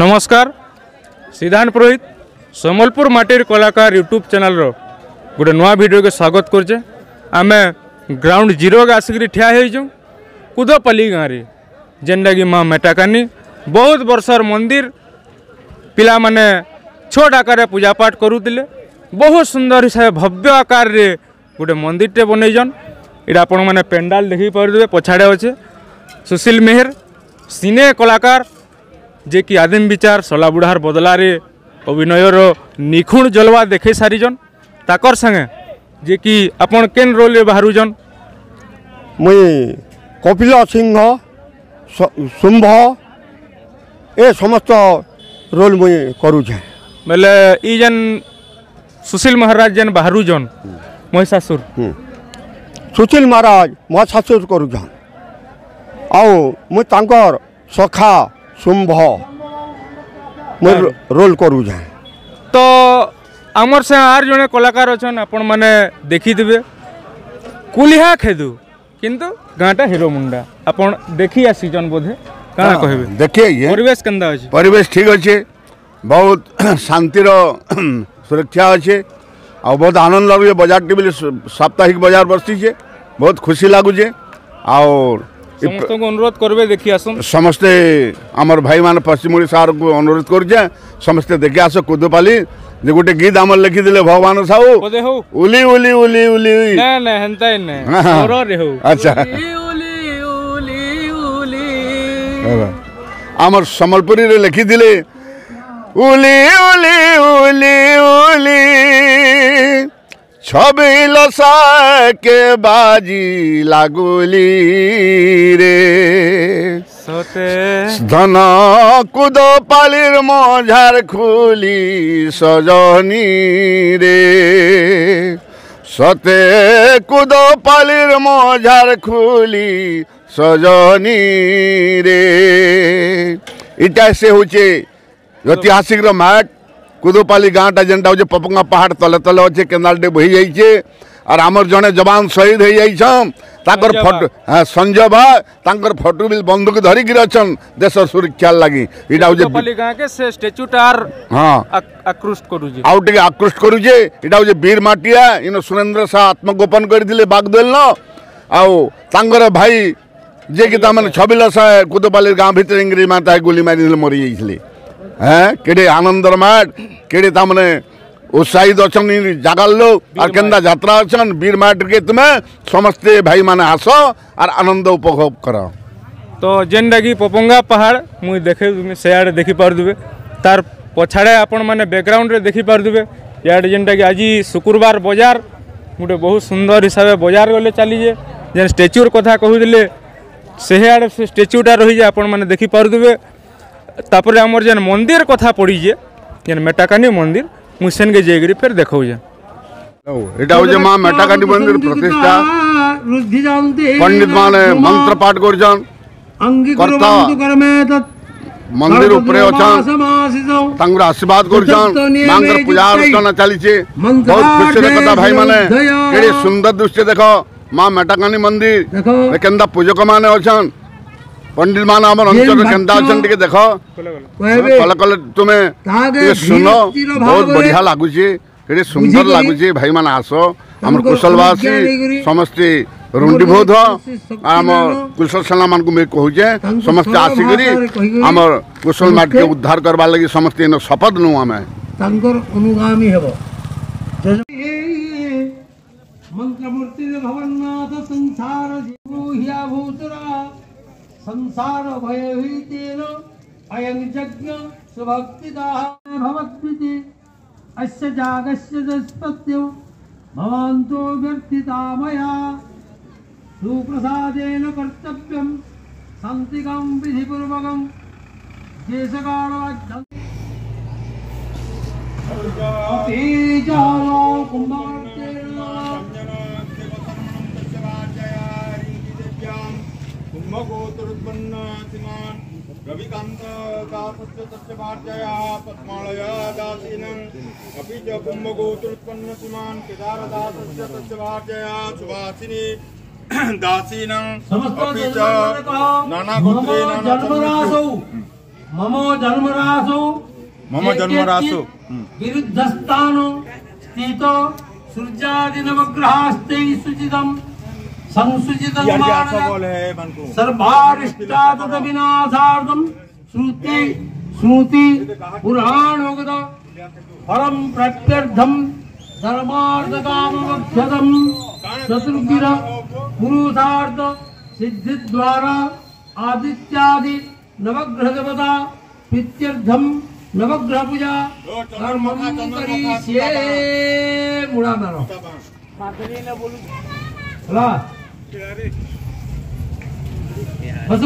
ନମସ୍କାର ସିଦ୍ଧାନ୍ତ ପୁରୋହିତ ସମ୍ବଲପୁର ମାଟିର କଳାକାର ୟୁଟ୍ୟୁବ୍ ଚ୍ୟାନେଲ୍ର ଗୋଟେ ନୂଆ ଭିଡ଼ିଓକେ ସ୍ୱାଗତ କରୁଛେ। ଆମେ ଗ୍ରାଉଣ୍ଡ ଜିରୋକେ ଆସିକିରି ଠିଆ ହେଇଛୁ। କୁଦପାଲି ଗାଁରେ ଯେନ୍ଟାକି ମା ମେଟାକାନି ବହୁତ ବର୍ଷର ମନ୍ଦିର। ପିଲାମାନେ ଛୋଟ ଆକାରରେ ପୂଜାପାଠ କରୁଥିଲେ। ବହୁତ ସୁନ୍ଦର ହିସାବରେ ଭବ୍ୟ ଆକାରରେ ଗୋଟେ ମନ୍ଦିରଟେ ବନେଇଛନ୍। ଏଇଟା ଆପଣମାନେ ପେଣ୍ଡାଲ ଦେଖିପାରୁଥିବେ ପଛାଡ଼େ ଅଛେ। ସୁଶୀଲ ମେହେର ସିନେ କଳାକାର ଯେ କି ଆଦିମ ବିଚାର ସଲା ବୁଢ଼ାର ବଦଲାରେ ଅଭିନୟର ନିଖୁଣ ଜଲବା ଦେଖେଇ ସାରିଛନ୍ ତାକର ସାଙ୍ଗେ ଯେ କି ଆପଣ କେନ୍ ରୋଲ୍ରେ ବାହାରୁଛନ୍ ମୁଇଁ କପିଲ ସିଂହ ସ- ଶୁମ୍ଭ ଏ ସମସ୍ତ ରୋଲ୍ ମୁଇଁ କରୁଛେ ବେଲେ ଇ ଯେନ୍ ସୁଶୀଲ ମହାରାଜ ଯେନ୍ ବାହାରୁଛନ୍ ମହିଷାସୁର ସୁଶୀଲ ମହାରାଜ ମୋ ଶାଶୁର କରୁଛନ୍ ଆଉ ମୁଇଁ ତାଙ୍କର ସଖା শুম্ভ ମୁଁ ରୋଲ୍ କରୁଛେଁ ତ ଆମର ସେ ଆର୍ ଜଣେ କଳାକାର ଅଛନ୍ ଆପଣମାନେ ଦେଖିଥିବେ କୁଲିହା ଖେଦୁ କିନ୍ତୁ ଗାଁଟା ହିରୋ ମୁଣ୍ଡା ଆପଣ ଦେଖି ଆସିଛନ୍ ବୋଧେ କାଣା କହିବେ ଦେଖି ପରିବେଶ କେନ୍ତା ଅଛି ପରିବେଶ ଠିକ୍ ଅଛେ ବହୁତ ଶାନ୍ତିର ସୁରକ୍ଷା ଅଛେ ଆଉ ବହୁତ ଆନନ୍ଦ ଲାଗୁଛେ ବଜାରଟି ବୋଲି ସାପ୍ତାହିକ ବଜାର ବସିଛେ ବହୁତ ଖୁସି ଲାଗୁଛେ ଆଉ ସମସ୍ତଙ୍କୁ ଅନୁରୋଧ କରିବେ ଦେଖି ଆସନ୍ ସମସ୍ତେ ଆମର ଭାଇମାନେ ପଶ୍ଚିମ ଓଡ଼ିଶାକୁ ଅନୁରୋଧ କରୁଛେ ସମସ୍ତେ ଦେଖି ଆସ କୁଦୁପାଲି ଯେ ଗୋଟେ ଗୀତ ଆମର ଲେଖିଥିଲେ ଭଗବାନ ସାହୁ। ବୋଧେ ହଉ? ଉଲି ଉଲି ଉଲି ଉଲି। ନା ନା ହେନ୍ତା ହିଁ ନାଇଁ। ହଁ, ହଁ। ସ୍ୱରରେ ହଉ। ଆଚ୍ଛା। ଉଲି ଉଲି ଉଲି ଆମର ସମ୍ବଲପୁରୀରେ ଲେଖିଥିଲେ ଉଲି ଉଲି ଉଲି ଉଲି। ছবি লসাকে বাজি লাগুলি রে। ধন কুদ পালির মঝার খুলি সজনি রে। সতে কুদ পালির মঝার খুলি সজনি রে। এটা সে হচ্ছে ঐতিহাসিক মাঠ। କୁଦୁପାଲି ଗାଁଟା ଯେନ୍ଟା ହେଉଛେ ପପଙ୍ଗା ପାହାଡ଼ ତଲେ ତଲେ ଅଛେ କେନାଲ୍ଟେ ବୋହି ଯାଇଛେ ଆର୍ ଆମର ଜଣେ ଯବାନ ଶହୀଦ ହେଇଯାଇଛନ୍ ତାଙ୍କର ଫଟୋ ହଁ ସଞ୍ଜୟ ଭା ତାଙ୍କର ଫଟୋ ବି ବନ୍ଧୁକ ଧରିକିରି ଅଛନ୍ ଦେଶ ସୁରକ୍ଷା ଲାଗି ଏଇଟା ହଉଛି ସେ ଷ୍ଟାଚ୍ୟୁଟା ହଁ ଆକୃଷ୍ଟ କରୁଛି ଆଉ ଟିକେ ଆକୃଷ୍ଟ କରୁଛେ ଏଇଟା ହଉଛି ବୀର ମାଟିଆ ଇନ ସୁରେନ୍ଦ୍ର ଶାହ ଆତ୍ମଗୋପନ କରିଥିଲେ ବାଗଦେଲ ଆଉ ତାଙ୍କର ଭାଇ ଯିଏକି ତାମାନେ ଛବିଲ ଶାହ କୁଦପାଲି ଗାଁ ଭିତରେ ଇଂରେଜୀ ମାତା ଗୁଲି ମାରିଥିଲେ ମରିଯାଇଥିଲେ হ্যাঁ? কেড়ে আনন্দর মাঠ কেড়ে তার মানে উৎসাহিত অছেন জাগার লোক আর কেন্দা যাত্রা আছেন বীর মাঠকে তুমি সমস্ত ভাই মানে আস আর আনন্দ উপভোগ কর। তো যেটা কি পপঙ্গা পাহাড় মুই দেখে তুমি সেয়াড়ে দেখিপারুবে তার পছাড়ে আপন মানে ব্যাকগ্রাউন্ডে দেখি দেখিপারুবে ইয়াড়ে যেনটাকি আজি শুক্রবার বজার গোটে বহু সুন্দর হিসাবে বজার গলে চালি যে যে স্ট্যাচুর কথা কুলে সে স্ট্যাচুটা রয়েছে আপন মানে দেখি দেখিপারুবে तापर आमर जेन मंदिर कथा पड़ीजे जेन मेटाकानी मंदिर मुसेन के फिर देखौजे एटा मेटाकानी मंदिर प्रतिष्ठा। पंडित मान मंत्र पाठ कर मंदिर ऊपर आशीर्वाद कर जान भाई माने। सुंदर दृश्य देखो। माँ मेटाकानी मंदिर। पूजक मान ओचा ଅଛନ୍ ପଣ୍ଡିତ ମାନେ ଆମର ଅଞ୍ଚଳରେ କେନ୍ତା ଅଛନ୍ ଟିକେ ଦେଖ କଲେ କଲେ ତୁମେ ଟିକେ ଶୁଣ ବହୁତ ବଢିଆ ଲାଗୁଛି କେଡେ ସୁନ୍ଦର ଲାଗୁଛି ଭାଇ ମାନେ ଆସ ଆମର କୁଶଳବାସୀ ସମସ୍ତେ ରୁଣ୍ଡିଭୂତ ଆମ କୁଶଳ ସେନା ମାନଙ୍କୁ ମୁଇଁ କହୁଛେ ସମସ୍ତେ ଆସିକରି ଆମର କୁଶଳ ମାଟିକେ ଉଦ୍ଧାର କରବାର ଲାଗି ସମସ୍ତେ ଏନ ଶପଥ ନଉ ଆମେ ତାଙ୍କର ଅନୁଗାମୀ ହେବ ମନ୍ତ୍ରମୂର୍ତ୍ତି ଭବନ୍ନାଥ ସଂସାର संसार भय अयम यज्ञ सुभक्तिदाः अस्य जागस्य भवन्तो व्यर्थिता मया। सुप्रसादेन कर्तव्यं सन्तिकं विधिपूर्वकं अपि जानो कुम्भार्तेन कुम्भगोत्रोत्पन्नातिमान् रविकान्तकासस्य तस्य भार्यया पद्मालया दासीनम् अपि च कुम्भगोत्रोत्पन्नतिमान् केदारदासस्य तस्य भार्यया सुभासिनी दासीनम्। अपि च जन्मनरकः नानागोत्रे मम जन्मरासौ मम जन्मरासो मम जन्मरासो विरुद्धस्थान स्थित सूर्यादि नवग्रहास्ते सुचितम। को सर्वारिष्टादत विनाशार्थम श्रुति श्रुति पुराणोगत परम प्रत्यर्थम धर्मार्थ कामक्षतम चतुर्गिर पुरुषार्थ सिद्धि द्वारा आदित्यादि नवग्रह देवता प्रीत्यर्थम नवग्रह पूजा कर्म करिष्ये मुड़ा मारो ହେଲା बस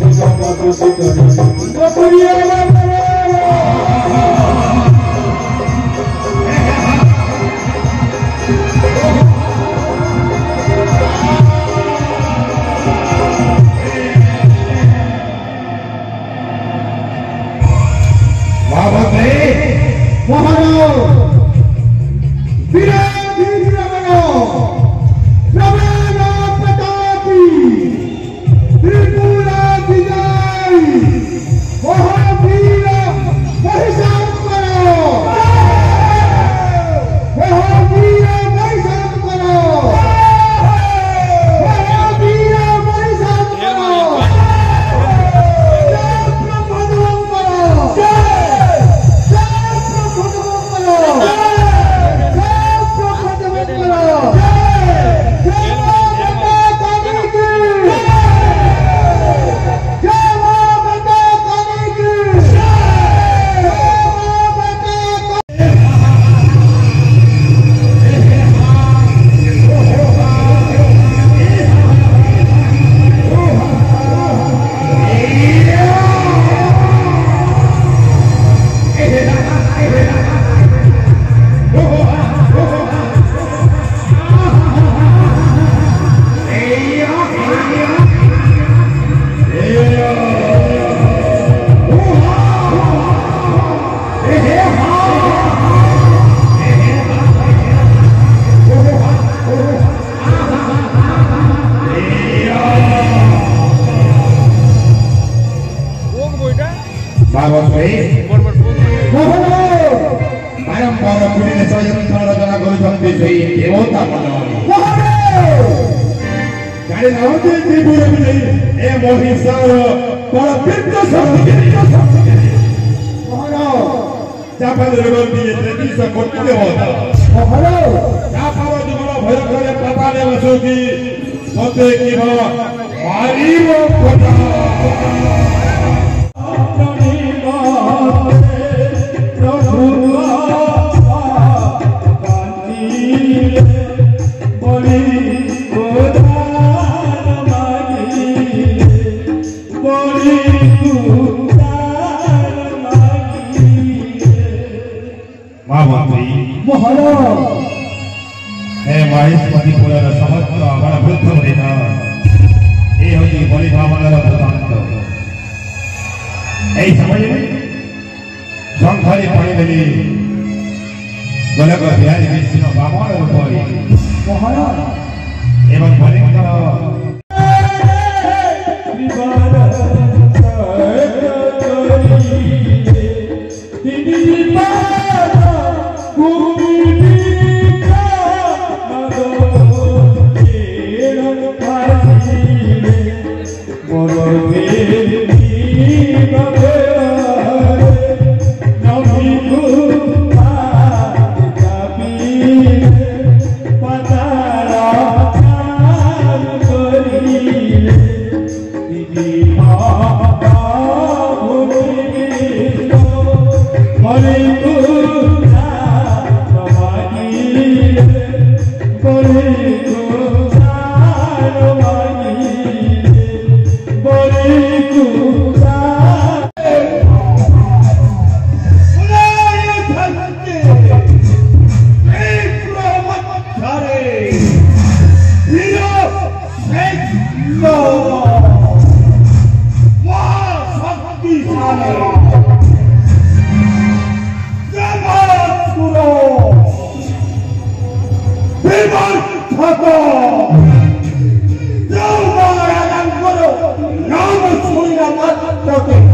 No Gracias, ବାରମ୍ବାର ପୁରୀରେ ସ୍ୱୟଂସର ରଚନା କରୁଛନ୍ତି ସେଇ ଦେବତା ଜାଣିନାହାନ୍ତି ତ୍ରିପୁର ବିଜୟୀ ଏ ମହିଷାର ପରପିତ ଶକ୍ତି ଚାପାଦରେ ଗନ୍ତି ତେତିଶ କୋଟି ଦେବତା ଚାପାର ଯୁଗଳ ଭୟ କଲେ ପାପାରେ ବସନ୍ତି ସତେ କିଭ ମାରିବ କୋଟା ধরে Hare No more, I'm. No more, I'm not talking.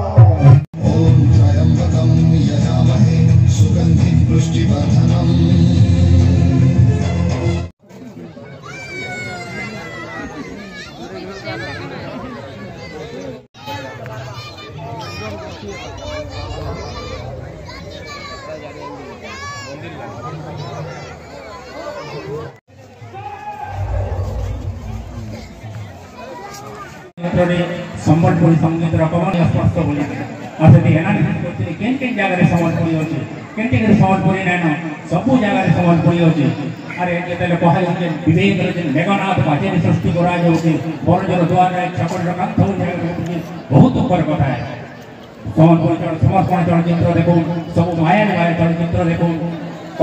କ୍ଷେତ୍ରରେ ସମ୍ବଲପୁରୀ ସଙ୍ଗୀତର କମନୀୟ ସ୍ପଷ୍ଟ ବୋଲି ଆଉ ସେଠି ଏନାଲିସିସ୍ କରିଥିଲି କେନ୍ କେନ୍ ଜାଗାରେ ସମ୍ବଲପୁରୀ ଅଛି କେନ୍ କେନ୍ ସମ୍ବଲପୁରୀ ନାଇନ ସବୁ ଜାଗାରେ ସମ୍ବଲପୁରୀ ଅଛି ଆରେ ଯେତେବେଳେ କୁହାଯାଉଛି ବିବେକର ଯେ ମେଘନାଥ ପାଚେରୀ ସୃଷ୍ଟି କରାଯାଉଛି ବରଜର ଦ୍ୱାରରେ ଛପଟର କାନ୍ଥ ଉଠାଯାଉଛି ବହୁତ ଉପର କଥା ସମ୍ବଲପୁରୀ ସମର୍ପଣ ଚଳଚ୍ଚିତ୍ର ଦେଖୁ ସବୁ ମାୟାରେ ମାୟା ଚଳଚ୍ଚିତ୍ର ଦେଖୁ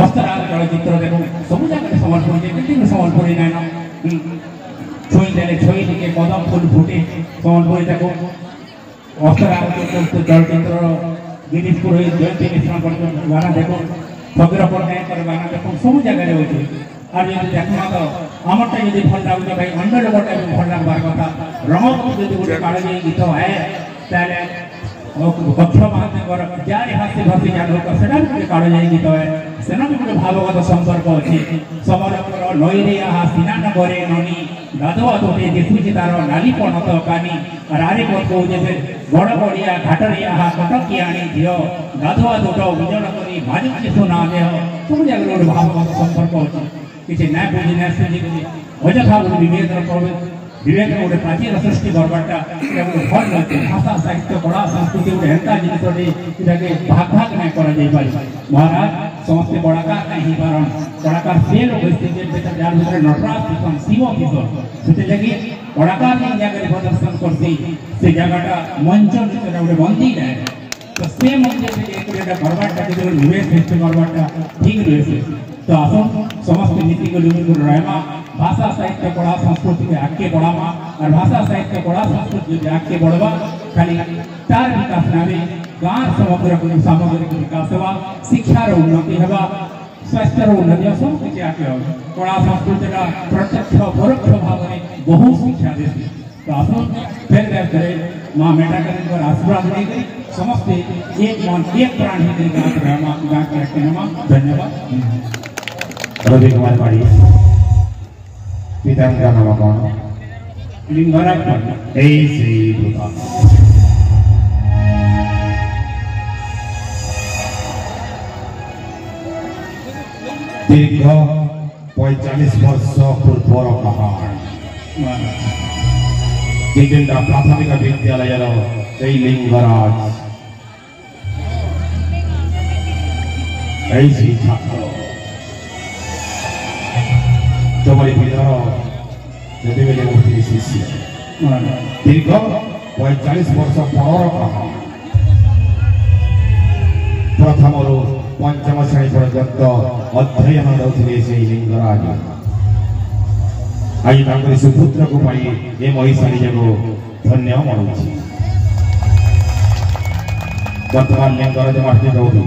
ଅସ୍ତରାଜ ଚଳଚ୍ଚିତ୍ର ଦେଖୁ ସବୁ ଜାଗାରେ ସମ୍ବଲପୁରୀ ଯେ କେତେ ସମ୍ବଲପୁରୀ ନାଇନ শৈলজালে দিকে কদম ফুল ফুটে কমল বই থাকো অস্ত্র চলচ্চিত্র গিরিশ পুরোহিত জয়ন্তী মিশ্র বানা দেখো। ফকির পট্টনায়কর বানা দেখো। সবু জায়গায় রয়েছে। আর যদি দেখো না তো আমারটা যদি ভালো লাগুছে ভাই অন্য লোকটা যদি ভালো লাগবার কথা। রঙ যদি গোটে কালে যাই গীত হয় তাহলে অক্ষর মহাদেবর যার হাসি ভাসি যার লোক সেটা গোটে কালে যাই গীত হয় সেটা গোটে ভাবগত সম্পর্ক অছে সমরকর লইরে আহা নগরে ননী నదవతో దిగ్విజితారో నలిపోనతో కానీ రారిపోతూ చేసే గొడగొడియా ఘటరియా కటకియా అని ధియో నదవా দুটো বুঝন করি ভাজি কিছু না দেহ তুমি যেগুলো ভাবগত সম্পর্ক হচ্ছে কিছু না বুঝি না শুনি বুঝি অযথা বলে বিবেকের প্রবেশ বিবেক গোটে প্রাচীন সৃষ্টি করবারটা কেবল ফল নয় ভাষা সাহিত্য কলা সংস্কৃতি গোটে এন্তা জিনিসটি এটাকে ভাগ ভাগ না করা যাই পারে মহারাজ সমস্ত বড়াকার না হই পারণ orakan sielo goiztean beta behar duten norra zizon, zimo zizon. Zute jagi, orakan jagari protestan korzi, ze jagata manchon zuten gure bondi da. তো সে মধ্যে থেকে একটু একটা গড়বারটা কিন্তু রুয়ে শ্রেষ্ঠ গড়বারটা ঠিক রয়েছে তো আসুন সমস্ত নীতিগুলো যেগুলো রয়মা ভাষা সাহিত্য পড়া সংস্কৃতিকে আগে বড়ামা আর ভাষা সাহিত্য পড়া সংস্কৃতি যদি আগে বড়বা খালি তার বিকাশ নামে গাঁর সমগ্র সামগ্রিক বিকাশ হওয়া শিক্ষার উন্নতি হওয়া સ્વસ્તરોન્નન્યસમ इति આપ્યો કોણા સંસ્કૃતના પ્રત્યક્ષ પરોક્ષ ભાવને બહુ શિક્ષા દેતી તો આપણને ફેર ફેર કરે માં મેટા કરે પર આશીર્વાદ દે કરી समस्त एक मन एक प्राण ही दिन रात रहमा गाक रखते नमा धन्यवाद रवि कुमार पाड़ी पिता का नाम कौन लिंगराज पाड़ी ए श्री भूतान দীর্ঘ পঁয়তাল্লিশ বর্ষ পূর্বর পাহাড়। দ্বিজেন্দ্র প্রাথমিক বিদ্যালয়ের সেই লিঙ্গরাজ। এই সেই ছাত্র। তোমার বিধান যেতবে মুক্তি শিষ্য দীর্ঘ পঁয়তাল্লিশ বর্ষ পর পাহাড়। প্রথমর પંચમ શ્રેણી પર્યંત અધ્યયન રૌથિલે છે લિંગરાજ આઈ તાંકરી સુપુત્રକୁ ପାଇଁ ଏ ମହିଷାଣୀ ଯୋଗ ଧନ୍ୟ ମଣୁଛି ବର୍ତ୍ତମାନ ଲିଙ୍ଗରାଜ ମାଟି କେଉଁଠି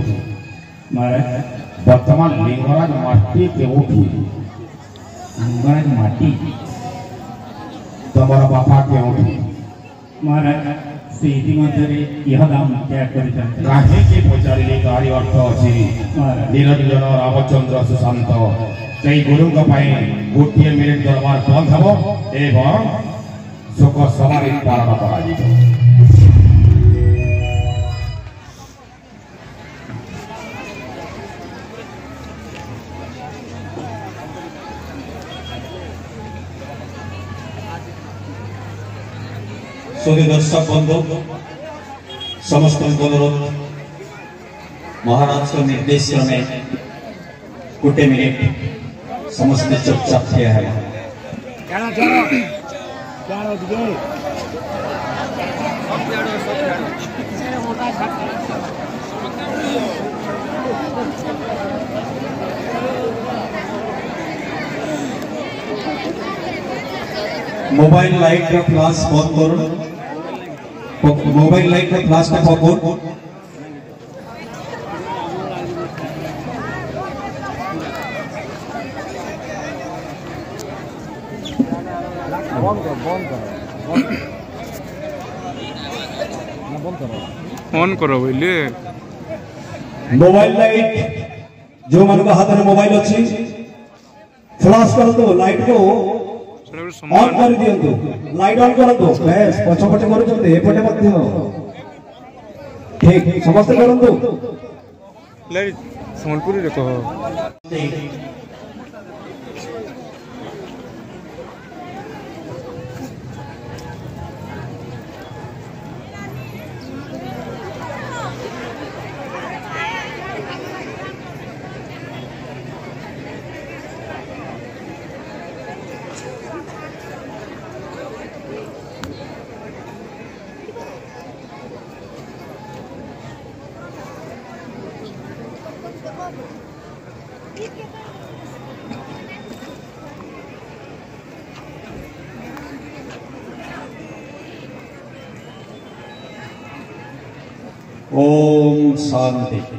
ବର୍ତ୍ତମାନ ଲିଙ୍ଗରାଜ ମାଟି କେଉଁଠି ଲିଙ୍ଗରାଜ ମାଟି ତମର ବାପା କେଉଁଠି ମହାରାଜ ସେ ଇତିମଧ୍ୟରେ ଇହଦାମ ତ୍ୟାଗ କରିଥାନ୍ତି କାହିଁକି ପଚାରିଲେ ତାରି ଅର୍ଥ ଅଛି ନିରଞ୍ଜନ ରାମଚନ୍ଦ୍ର ସୁଶାନ୍ତ ସେଇ ଗୁରୁଙ୍କ ପାଇଁ ଗୋଟିଏ ମିନିଟ୍ ଦରବାର ବନ୍ଦ ହେବ ଏବଂ ଶୋକ ସଭାରେ ପାଳନ କରାଯିବ सभी दर्शक बंधु समस्त अनुरोध महाराज का निर्देश में गोटे मिनिट समस्त चर्चा थे है। मोबाइल लाइट का फ्लास बंद करो। मोबाइल लाइट में फ्लाश का पॉपकॉर्न ऑन करो बोलिए। मोबाइल लाइट जो मन हाथ में मोबाइल अच्छी। फ्लाश कर दो लाइट को। ଅନ୍ ସମାନ କରିଦିଅନ୍ତୁ ଲାଇଟ ଅନ୍ କରନ୍ତୁ ବେଶ ପଛପଟେ କରୁଛନ୍ତି ଏପଟେ ମଧ୍ୟ ଠିକ ସମସ୍ତେ କରନ୍ତୁ ଲାଇଟ୍ ସମ୍ବଲପୁରୀରେ କହ शांति